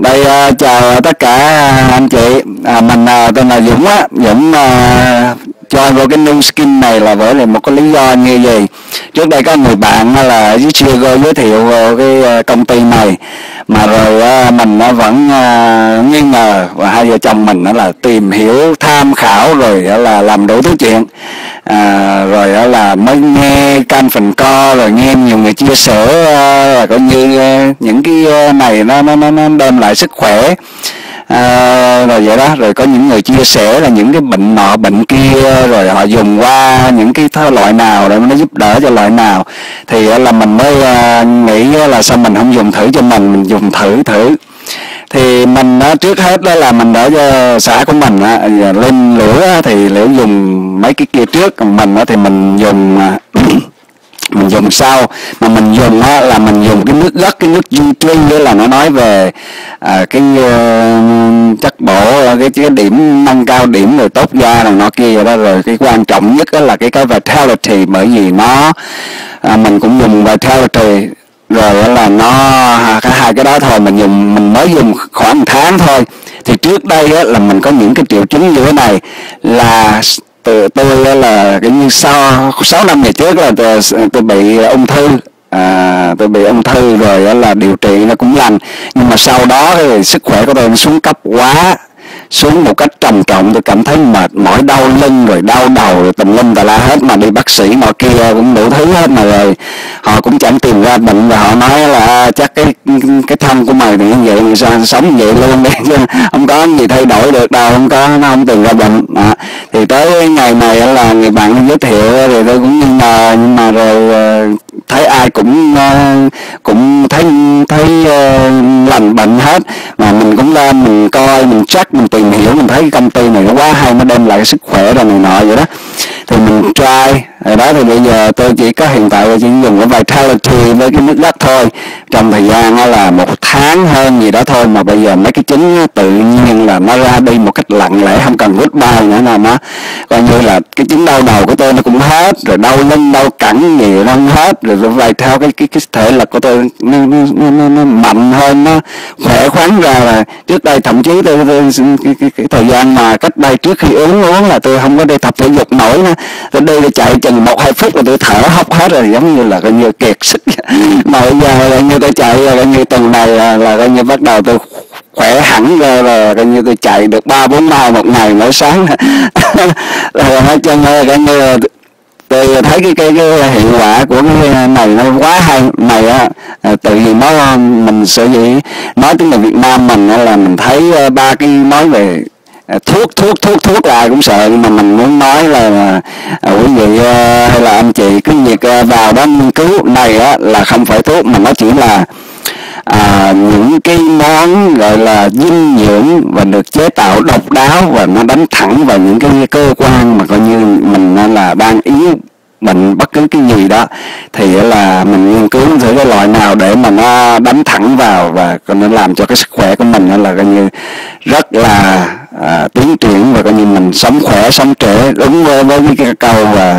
đây uh, chào tất cả ờ, anh chị. À, mình uh, tên là Dũng á, Dũng uh, cho vô cái new skin này là bởi vì một cái lý do như gì? Trước đây có người bạn là dưới Chicago giới thiệu cái công ty này mà rồi mình nó vẫn nghi ngờ. Và hai vợ chồng mình nó là tìm hiểu tham khảo rồi là làm đủ thứ chuyện à, rồi là mới nghe can phần co rồi nghe nhiều người chia sẻ à, là coi như à, những cái à, này nó nó nó đem lại sức khỏe. À, rồi vậy đó rồi có những người chia sẻ là những cái bệnh nọ bệnh kia rồi họ dùng qua những cái loại nào để nó giúp đỡ cho loại nào. Thì là mình mới nghĩ là sao mình không dùng thử cho mình mình dùng thử thử. Thì mình trước hết đó là mình ở xã của mình lên lửa thì liệu dùng mấy cái kia trước còn mình thì mình dùng mình dùng sau mà mình dùng á, là mình dùng cái nước gất cái nước duy Nutri đó là nó nói về à, cái uh, chất bổ ờ, cái cái điểm nâng cao điểm rồi tốt da rồi nó kia đó. Rồi cái quan trọng nhất đó là cái cái vitality bởi vì nó à, mình cũng dùng vitality. Rồi là nó cả hai cái đó thôi mình dùng mình mới dùng khoảng một tháng thôi. Thì trước đây á, là mình có những cái triệu chứng như thế này là từ tôi là cái như sau 6 năm về trước là tôi, tôi bị ung thư. À, tôi bị ung thư rồi là điều trị nó cũng lành. Nhưng mà sau đó thì sức khỏe của tôi nó xuống cấp quá xuống một cách trầm trọng. Tôi cảm thấy mệt mỏi đau lưng rồi đau đầu rồi tùm lum tà la hết. Mà đi bác sĩ nọ kia cũng đủ thứ hết mà rồi. Họ cũng chẳng tìm ra bệnh và họ nói là à, chắc cái cái thân của mày thì như vậy thì sao sống vậy luôn đi. Chứ không có gì thay đổi được đâu không có nó không tìm ra bệnh. À, thì tới ngày này là người bạn giới thiệu thì tôi cũng nghi ngờ nhưng mà rồi ờ, thấy ai cũng uh, cũng thấy thấy uh, lành bệnh hết. Mà mình cũng lên mình coi mình check mình tìm hiểu mình thấy cái công ty này nó quá hay nó đem lại cái sức khỏe rồi này nọ vậy đó thì mình try. Rồi đó thì bây giờ tôi chỉ có hiện tại là chỉ dùng cái vitality với cái nước đất thôi. Trong thời gian đó là một tháng hơn gì đó thôi mà bây giờ mấy cái chính tự nhiên là nó ra đi một cách lặng lẽ không cần goodbye nữa nào nó coi như là cái chứng đau đầu của tôi nó cũng hết rồi đau lưng đau cẳng gì nó hết rồi vậy theo cái cái cái thể lực của tôi nó, nó, nó, nó mạnh hơn nó khỏe khoắn ra là trước đây thậm chí tôi, tôi cái, cái, cái thời gian mà cách đây trước khi uống uống là tôi không có đi tập thể dục nổi nữa tôi đi tôi chạy chừng một hai phút là tôi thở hốc hết rồi giống như là coi như kiệt sức. Mà bây giờ là như tôi chạy là coi như tuần này là, là coi như bắt đầu tôi khỏe hẳn ra là coi như tôi chạy được ba bốn mile một ngày mỗi sáng. Rồi nói chân ơi coi như là tôi thấy cái cái cái hiệu quả của cái này nó quá hay. Này á à, tự nhiên nó à, mình sở dĩ nói tiếng người Việt Nam mình là mình thấy à, ba cái nói về thuốc thuốc thuốc thuốc là cũng sợ. Nhưng mà mình muốn nói là à, quý vị à, hay là anh chị cứ việc vào đó nghiên cứu. Này á là không phải thuốc mà nó chỉ là à, những cái món gọi là dinh dưỡng và được chế tạo độc đáo và nó đánh thẳng vào những cái cơ quan mà coi như là đang ý bệnh bất cứ cái gì đó thì là mình nghiên cứu thử cái loại nào để mà nó đánh thẳng vào và nó làm cho cái sức khỏe của mình là coi như rất là à, tiến triển và coi như mình sống khỏe sống trẻ đúng với, với cái câu và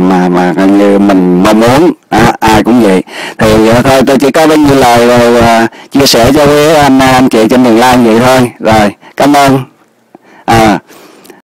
mà mà coi như mình mong muốn. À, ai cũng vậy. Thì thôi tôi chỉ có bao nhiêu lời rồi à, chia sẻ cho với anh anh chị trên đường lan vậy thôi. Rồi cảm ơn. À